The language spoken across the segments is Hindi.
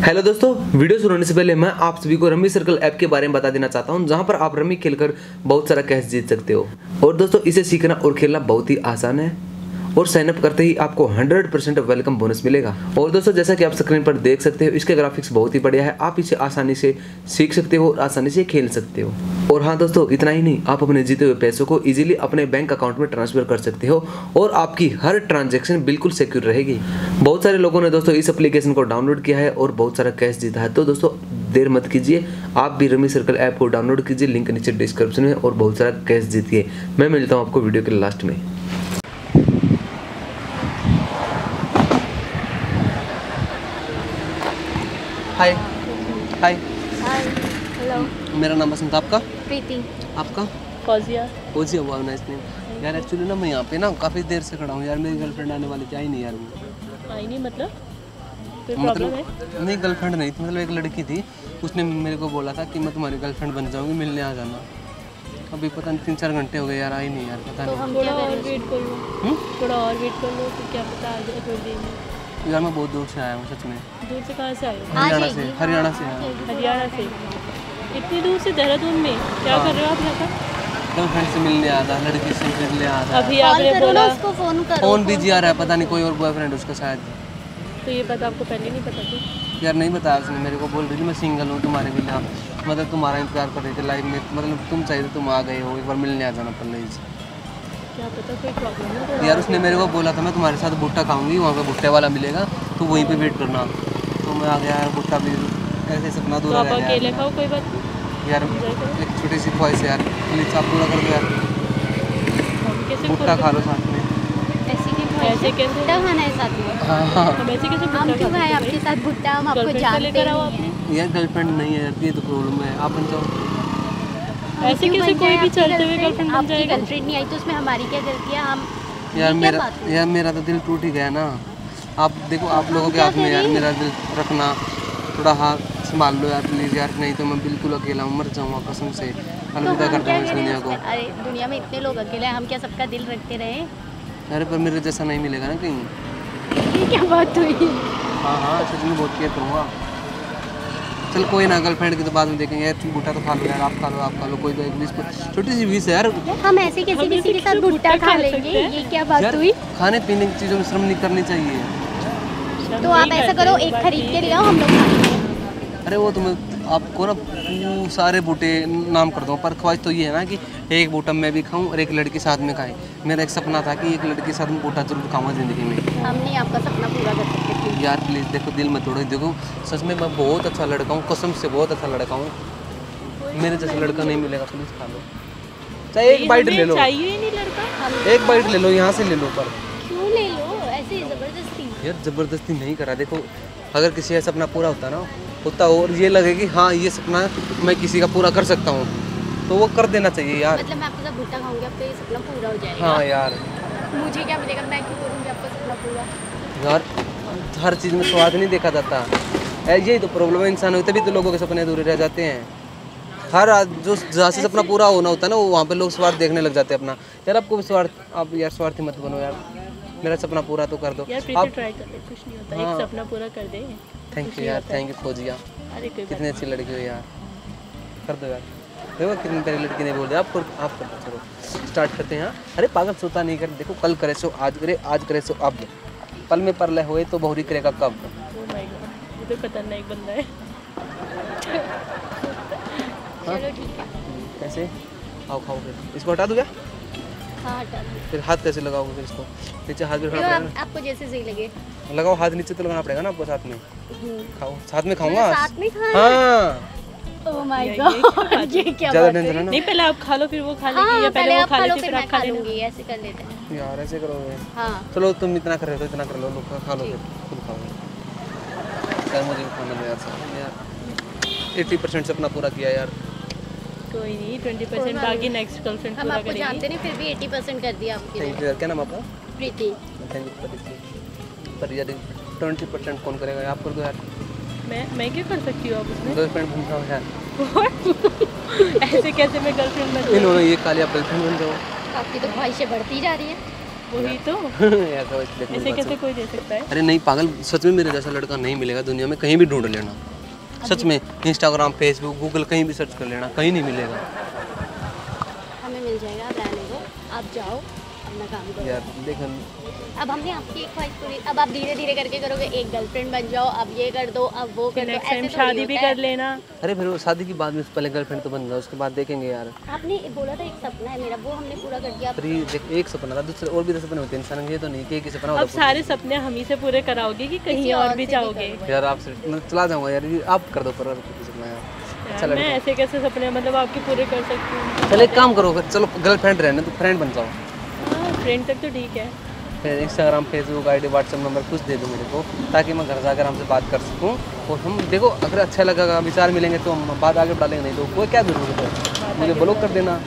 हेलो दोस्तों, वीडियो शुरू होने से पहले मैं आप सभी को रमी सर्कल ऐप के बारे में बता देना चाहता हूँ, जहाँ पर आप रमी खेलकर बहुत सारा कैश जीत सकते हो। और दोस्तों, इसे सीखना और खेलना बहुत ही आसान है। और साइन अप करते ही आपको 100 परसेंट वेलकम बोनस मिलेगा। और दोस्तों, जैसा कि आप स्क्रीन पर देख सकते हो, इसके ग्राफिक्स बहुत ही बढ़िया है। आप इसे आसानी से सीख सकते हो और आसानी से खेल सकते हो। और हाँ दोस्तों, इतना ही नहीं, आप अपने जीते हुए पैसों को इजीली अपने बैंक अकाउंट में ट्रांसफ़र कर सकते हो और आपकी हर ट्रांजेक्शन बिल्कुल सिक्योर रहेगी। बहुत सारे लोगों ने दोस्तों, इस एप्लीकेशन को डाउनलोड किया है और बहुत सारा कैश जीता है। तो दोस्तों, देर मत कीजिए, आप भी रमी सर्कल ऐप को डाउनलोड कीजिए लिंक नीचे डिस्क्रिप्शन में और बहुत सारा कैश जीतिए। मैं मिलता हूँ आपको वीडियो के लास्ट में। हाय हाय हाय हेलो मेरा नाम बसंत आपका? प्रीति. आपका? फौजिया. ओजी हुआ नाइस नेम यार एक्चुअली ना मैं यहाँ पे ना काफ़ी देर से खड़ा हूँ यार मेरी गर्लफ्रेंड आने वाली थी आई नहीं यार वो आई नहीं मतलब? कोई प्रॉब्लम है? मतलब नहीं गर्लफ्रेंड नहीं थी मतलब एक लड़की थी। उसने मेरे को बोला था कि मैं तुम्हारी गर्लफ्रेंड बन जाऊँगी मिलने आ जाना। अभी पता नहीं तीन चार घंटे हो गए यार आई नहीं यार पता तो नहीं। हम थोड़ा और वेट कर लो। हम्म? थोड़ा और वेट कर लो तो क्या पता आ जाए थोड़ी देर में यार मैं बहुत दूर से आया हूँ सच में। दूर से कहाँ से आए हरियाणा से हरियाणा से। हरियाणा से। इतनी दूर से देहरादून में? क्या कर रहे हो आप यहाँ पर? गर्लफ्रेंड से मिलने आया था लड़की से मिलने आया था अभी आपने बोला उसको फ़ोन करो। फ़ोन बिज़ी आ रहा है पता नहीं कोई और बॉयफ्रेंड उसका शायद। तो ये पता आपको पहले नहीं पता था? यार नहीं बताया उसने मेरे को बोल रही थी मैं सिंगल हूँ तुम्हारे भी यहाँ मतलब तुम्हारा इंतज़ार कर रही थी लाइफ में। मतलब तुम चाहिए तो तुम आ गए हो एक बार मिलने आ जाना प्लीज़ क्या पता कोई प्रॉब्लम है तो यार उसने मेरे को बोला था मैं तुम्हारे साथ भुट्टा खाऊँगी वहाँ पे भुट्टे वाला मिलेगा तो वहीं पे वेट करना। तो मैं आ गया यार भुट्टा भी ऐसे सपना तो दूर अकेले यार। खाओ कोई बात यार एक छोटी सी ख्वाहिश है यार प्लीज़ आप पूरा कर दो यार। भुट्टा खा लो साथ में। ऐसे कैसे भुट्टा खाना है साथ में। हाँ हाँ। ऐसे कैसे हम भुट्टा क्यों खा आपके साथ भुट्टा हम आपको जानते हैं। यार गर्लफ्रेंड नहीं है यार ये तो प्रॉब्लम है। आप बन जाओ। ऐसे कैसे कोई भी चलते हुए गर्लफ्रेंड बन जाएगा? गर्लफ्रेंड नहीं आई तो उसमें हमारी क्या गलती है? हम यार मेरा यार मेरा तो दिल टूट ही गया ना। आप देखो आप लोगों के हाथ में यार मेरा दिल रखना थोड़ा हाथ संभाल लो यार प्लीज़ यार नहीं तो मैं बिल्कुल अकेला हूँ मर जाऊँगा कसम से। तो अलविदा हम कर दूँगा इस दुनिया को। अरे दुनिया में इतने लोग अकेले हैं हम क्या सबका दिल रखते रहे? अरे पर मेरे जैसा नहीं मिलेगा ना कहीं। क्या बात हुई? हाँ हाँ सच में बहुत केयर करूँगा। चल कोई ना गर्लफ्रेंड की तो बाद में देखेंगे। यार तुम बूटा तो खा लो यार आप खा लो आप खा लो कोई तो एक बीस छोटी सी बीस है यार। हम ऐसे कैसे किसी के साथ बूटा भुट्टा खा लेंगे। ये क्या बात हुई? खाने पीने की चीज़ों में श्रम नहीं करनी चाहिए। तो आप ऐसा करो एक खरीद के। ले आओ हम लोग अरे वो तुम्हें आपको ना सारे बूटे नाम कर दूँ पर ख्वाहिश तो ये है ना कि एक बूटा मैं भी खाऊं और एक लड़की साथ में खाए। मेरा एक सपना था कि एक लड़की के साथ में बूटा ज़रूर खाऊँगा ज़िंदगी में। हम नहीं आपका सपना पूरा कर सकते यार प्लीज़ देखो दिल मत तोड़ो देखो सच में मैं बहुत अच्छा लड़का हूँ कसम से बहुत अच्छा लड़का हूँ। मेरे जैसा लड़का नहीं मिलेगा प्लीज़ खा लो। चाहे एक बाइट ले लो। चाहिए नहीं लड़का। एक बाइट ले लो यहाँ से ले लो पर। क्यों ले लो? ऐसे ज़बरदस्ती। यार ज़बरदस्ती नहीं करा देखो अगर किसी का सपना पूरा होता ना होता और ये लगे कि हाँ ये सपना मैं किसी का पूरा कर सकता हूँ तो वो कर देना चाहिए यार। मतलब मैं आपके साथ भुट्टा खाऊँगी आपका ये सपना पूरा हो जाएगा। हाँ यार। मुझे क्या मिलेगा? मैं क्यों करूँगी आपका सपना पूरा? यार हर चीज़ में स्वाद नहीं देखा जाता। है यही तो प्रॉब्लम है इंसान होते भी तो लोगों के सपने अधूरे रह जाते हैं। हर जो जहाँ से सपना पूरा होना होता है ना वो वहाँ पे लोग स्वार्थ देखने लग जाते हैं अपना। यार आपको भी स्वार्थ आप यार स्वार्थी मत बनो यार। मेरा सपना पूरा तो कर दो। यार आप ट्राई कर कुछ नहीं होता। हाँ। एक सपना पूरा कर दे। थैंक यू यार थैंक यू बात कितनी अच्छी लड़की हो यार। कर दो यार। देखो कितनी प्यारी लड़की ने बोल दिया। आप आप कर दो चलो स्टार्ट करते हैं हाँ। अरे पागल सोता नहीं कर। देखो कल करे सो आज करे आज करे सो अब। पल में परले हुए तो बहुरी करेगा कब? ये तो खतरनाक बंदा है। चलो ठीक है। कैसे? आओ खाओ फिर। इसको हटा दूँ क्या हाँ हटा फिर हाथ कैसे लगाओगे फिर इसको? नीचे हाथ भी रखना आप, आपको जैसे सही लगे। लगाओ हाथ नीचे तो लगाना पड़ेगा ना आपको साथ में। हम्म। खाओ। साथ में खाऊँगा? साथ में खाना? हाँ। ओह माय गॉड ये क्या ज़्यादा बात है? ना? नहीं पहले आप खा लो फिर वो खा लेगी हाँ या पहले वो खा लेती फिर आप खा लूँगी। ऐसे कर लेते हैं। यार ऐसे करोगे हाँ। चलो तुम इतना कर रहे हो तो इतना कर लो लोग खा लो फिर खुद खाओ। यार मुझे खाना यार साथ में यार एट्टी परसेंट से अपना पूरा किया यार। कोई नहीं ट्वेंटी परसेंट बाकी नेक्स्ट गर्लफ्रेंड हम पूरा आपको जानते नहीं फिर भी एटी परसेंट कर दिया आपके थैंक यू क्या नाम आपका? प्रीति। थैंक यू पर यार ट्वेंटी परसेंट कौन करेगा? आप कर दो यार। मैं मैं क्या कर सकती हूँ आप उसमें? गर्लफ्रेंड बन जाओ यार। ऐसे कैसे मैं गर्लफ्रेंड बन इन्होंने ये काली आप गर्लफ्रेंड बन जाओ। आपकी तो ख्वाहिशें बढ़ती जा रही हैं। वही तो। तो ऐसे कैसे कोई दे सकता है? अरे नहीं पागल सच में मेरे जैसा लड़का नहीं मिलेगा दुनिया में कहीं भी ढूंढ लेना। सच में इंस्टाग्राम फेसबुक गूगल कहीं भी सर्च कर लेना, कहीं नहीं मिलेगा। हमें मिल जाएगा आप जाओ। अपना काम करो। यार देख अब हमने आपकी एक ख्वाहिश पूरी अब आप धीरे धीरे करके करोगे एक गर्लफ्रेंड बन जाओ अब ये कर दो अब वो कर दो ऐसे तो शादी भी कर लेना। अरे फिर वो शादी की बाद में पहले गर्लफ्रेंड तो बन जाओ उसके बाद देखेंगे यार। आपने बोला था एक सपना है मेरा वो हमने पूरा कर दिया। फिर देख एक सपना था दूसरे और भी तो सपने होते हैं इंसान ये तो नहीं कि एक ही सपना अब होता सारे सपने हम ही से पूरे कराओगे कि कहीं और भी जाओगे? यार आपसे चला जाऊँगा यार आप कर दो पर अच्छा मैं ऐसे कैसे सपने मतलब आपके पूरे कर सकती हूँ। चलो एक काम करो चलो गर्लफ्रेंड रहने तो फ्रेंड बन जाओ। फ्रेंड तक तो ठीक है। फिर Instagram Facebook ID WhatsApp number कुछ दे दो मेरे को ताकि मैं घर जाकर हमसे बात कर सकूँ। और हम देखो अगर अच्छा लगेगा विचार मिलेंगे तो हम बात आगे बढ़ा लेंगे नहीं तो कोई क्या ज़रूरत है? मुझे ब्लॉक कर देना।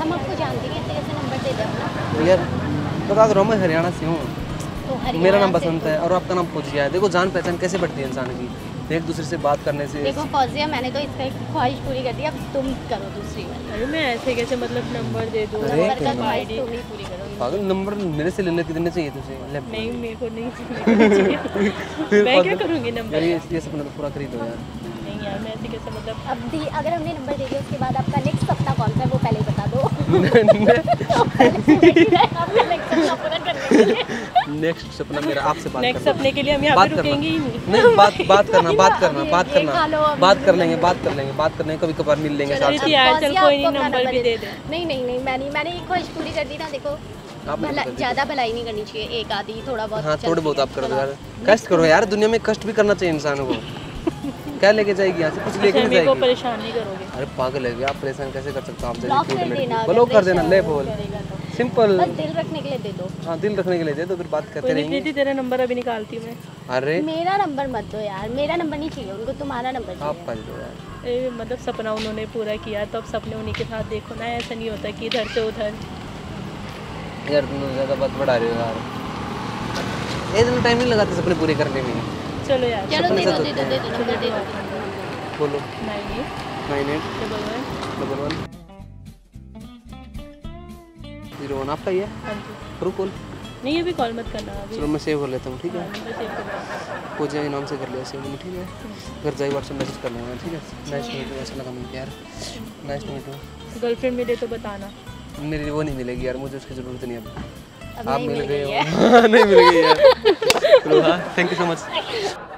हम आपको जानते हैं कैसे कैसे नंबर दे दें तो यार बता दो मैं हरियाणा से हूँ तो मेरा नाम बसंत है और आपका नाम फौजिया है। देखो जान पहचान कैसे बढ़ती है इंसान की? एक दूसरे से बात करने से। देखो फौजिया मैंने तो इसका एक ख्वाहिश पूरी कर दी अब तुम करो दूसरी अरे मैं ऐसे कैसे मतलब नंबर दे दूँ? नंबर का ख्वाहिश आईडी तुम ही पूरी करो। पागल नंबर मेरे से लेने कितने चाहिए तुझे नहीं मेरे को नहीं चाहिए। मैं क्या करूँगी नंबर? ये ये सपना तो पूरा खरीदो यार। नहीं यार मैं ऐसे कैसे मतलब अब दी अगर हमने नंबर दे दिया उसके बाद आपका नेक्स्ट सपना मेरा आपसे बात नेक्स्ट सपने के लिए हम यहाँ बात पे रुकेंगे ही नहीं। नहीं बात बात करना बात करना बात करना। बात कर लेंगे बात कर लेंगे बात कर लेंगे कभी कभार मिल लेंगे साथ साथ यार चल कोई नहीं नंबर भी दे दे नहीं नहीं नहीं मैं नहीं मैंने एक ख्वाहिश पूरी कर दी ना देखो। दीजिए। ज़्यादा भलाई नहीं करनी चाहिए एक आधी थोड़ा बहुत हाँ थोड़े बहुत आप कर दो यार। कष्ट करो यार दुनिया में कष्ट भी करना चाहिए इंसान को। क्या लेके जाएगी यहाँ से कुछ लेके नहीं जाएगी। परेशान नहीं करोगे। अरे पागल है आप परेशान कैसे कर सकते हो? आप ब्लॉक जैसे कर देना ब्लॉक कर देना ले बोल। तो। सिंपल दिल रखने के लिए दे दो। हाँ दिल रखने के लिए दे तो फिर बात करते रहेंगे। प्रीति तेरा नंबर अभी निकालती हूँ मैं। अरे। मेरा नंबर मत दो यार मेरा नंबर नहीं चाहिए उनको तुम्हारा नंबर आप कर दो यार। मतलब सपना उन्होंने पूरा किया तो अब सपने उन्हीं के साथ देखो ना ऐसा नहीं होता कि इधर से उधर। यार तुम ज़्यादा बात बढ़ा रहे हो यार। इतना टाइम नहीं लगाते सपने पूरे करने में। चलो यार। चलो दे दो दे दो दे दो नंबर दे दो बोलो। Nine eight. Nine eight. Double one. Double one. Zero one आपका ही है हाँ जी। करो कॉल नहीं अभी कॉल मत करना अभी। चलो मैं सेव कर लेता हूँ ठीक है? नंबर सेव कर लो। पूजा के नाम से कर लिया सेव मैंने ठीक है? घर जाए व्हाट्सएप मैसेज कर लेना ठीक है? नाइस टू मीट यू ऐसा लगा मुझे यार। Nice to meet you girlfriend मिले तो बताना। मेरी वो नहीं मिलेगी यार मुझे उसकी ज़रूरत नहीं अब अब आप मिल मिल गए हो। नहीं मिल गई यार। चलो हाँ थैंक यू सो मच